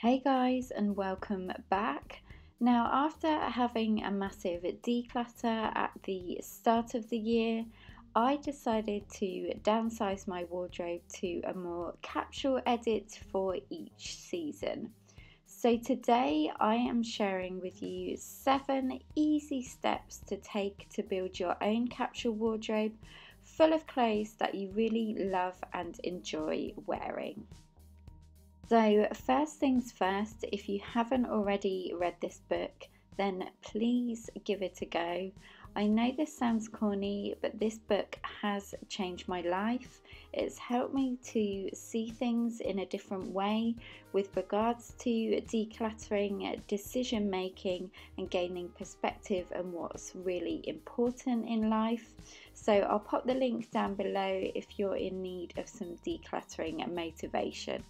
Hey guys, and welcome back. Now, after having a massive declutter at the start of the year, I decided to downsize my wardrobe to a more capsule edit for each season. So, today I am sharing with you seven easy steps to take to build your own capsule wardrobe full of clothes that you really love and enjoy wearing. So, first things first, if you haven't already read this book, then please give it a go. I know this sounds corny, but this book has changed my life. It's helped me to see things in a different way with regards to decluttering, decision making, and gaining perspective and what's really important in life. So, I'll pop the link down below if you're in need of some decluttering and motivation.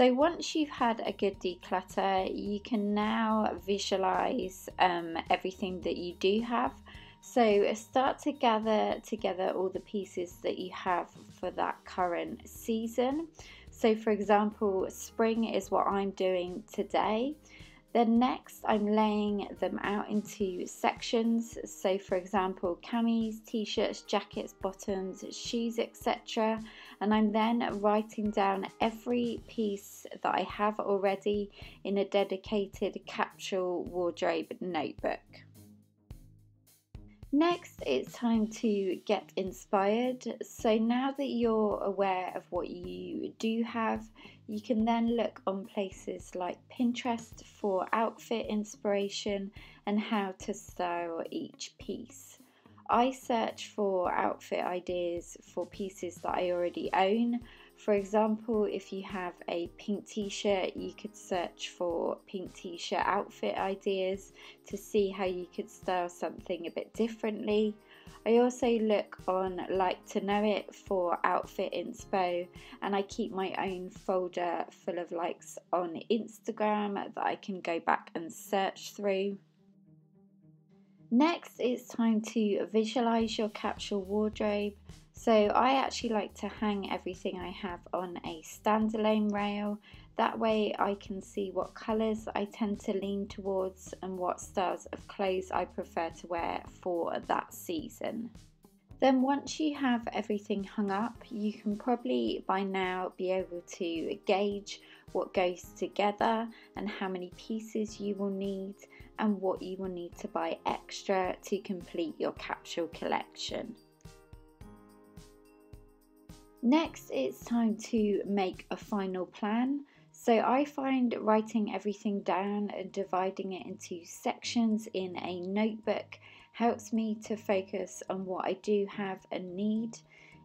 So once you've had a good declutter, you can now visualize um, everything that you do have. So start to gather together all the pieces that you have for that current season. So for example, spring is what I'm doing today. Then next I'm laying them out into sections. So for example, camis, t-shirts, jackets, bottoms, shoes, etc. And I'm then writing down every piece that I have already in a dedicated capsule wardrobe notebook. Next, it's time to get inspired. So now that you're aware of what you do have, you can then look on places like Pinterest for outfit inspiration and how to style each piece. I search for outfit ideas for pieces that I already own for example, if you have a pink t-shirt, you could search for pink t-shirt outfit ideas to see how you could style something a bit differently. I also look on Like to Know It for outfit inspo and I keep my own folder full of likes on Instagram that I can go back and search through. Next, it's time to visualize your capsule wardrobe. So I actually like to hang everything I have on a standalone rail. That way I can see what colours I tend to lean towards and what styles of clothes I prefer to wear for that season. Then once you have everything hung up, you can probably by now be able to gauge what goes together and how many pieces you will need and what you will need to buy extra to complete your capsule collection. Next, it's time to make a final plan. So I find writing everything down and dividing it into sections in a notebook helps me to focus on what I do have and need.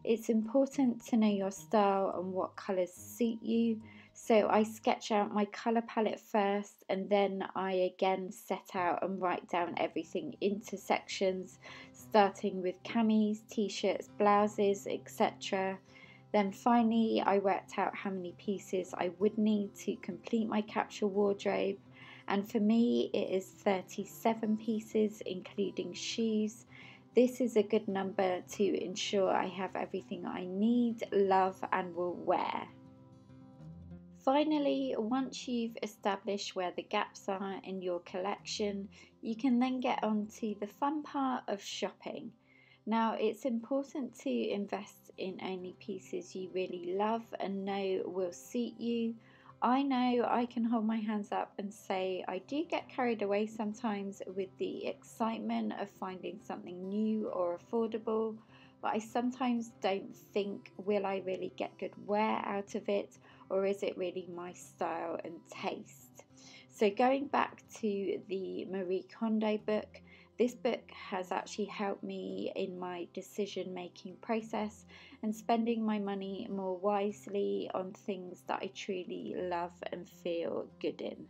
It's important to know your style and what colours suit you. So I sketch out my colour palette first and then I again set out and write down everything into sections starting with camis, t-shirts, blouses, etc. Then finally, I worked out how many pieces I would need to complete my capsule wardrobe. And for me, it is 37 pieces, including shoes. This is a good number to ensure I have everything I need, love, and will wear. Finally, once you've established where the gaps are in your collection, you can then get on to the fun part of shopping. Now, it's important to invest in only pieces you really love and know will suit you. I know I can hold my hands up and say I do get carried away sometimes with the excitement of finding something new or affordable, but I sometimes don't think, will I really get good wear out of it, or is it really my style and taste? So, going back to the Marie Kondo book, this book has actually helped me in my decision making process and spending my money more wisely on things that I truly love and feel good in.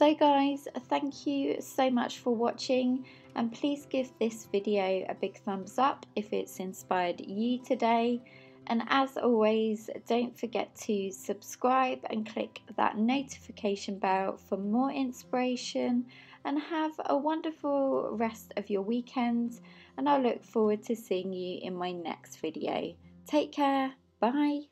So guys, thank you so much for watching And please give this video a big thumbs up if it's inspired you today. And as always, don't forget to subscribe and click that notification bell for more inspiration. And have a wonderful rest of your weekend. And I look forward to seeing you in my next video. Take care. Bye.